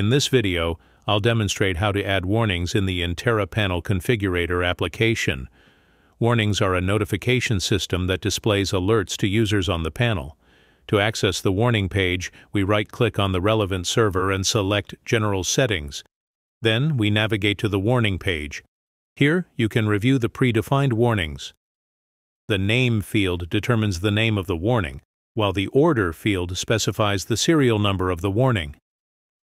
In this video, I'll demonstrate how to add warnings in the Interra Panel Configurator application. Warnings are a notification system that displays alerts to users on the panel. To access the warning page, we right-click on the relevant server and select General Settings. Then we navigate to the warning page. Here, you can review the predefined warnings. The Name field determines the name of the warning, while the Order field specifies the serial number of the warning.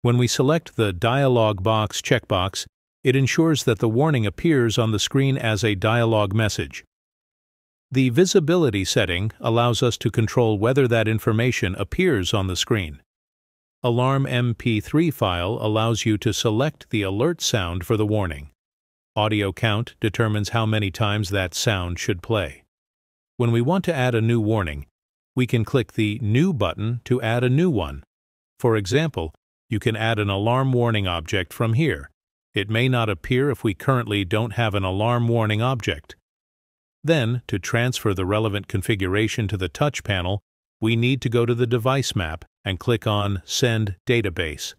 When we select the Dialog Box checkbox, it ensures that the warning appears on the screen as a dialog message. The Visibility setting allows us to control whether that information appears on the screen. Alarm MP3 file allows you to select the alert sound for the warning. Audio count determines how many times that sound should play. When we want to add a new warning, we can click the New button to add a new one. For example, you can add an alarm warning object from here. It may not appear if we currently don't have an alarm warning object. Then, to transfer the relevant configuration to the touch panel, we need to go to the device map and click on Send Database.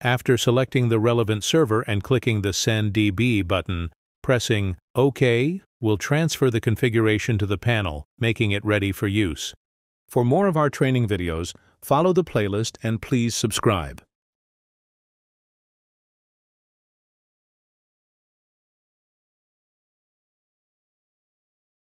After selecting the relevant server and clicking the Send DB button, pressing OK will transfer the configuration to the panel, making it ready for use. For more of our training videos, follow the playlist and please subscribe.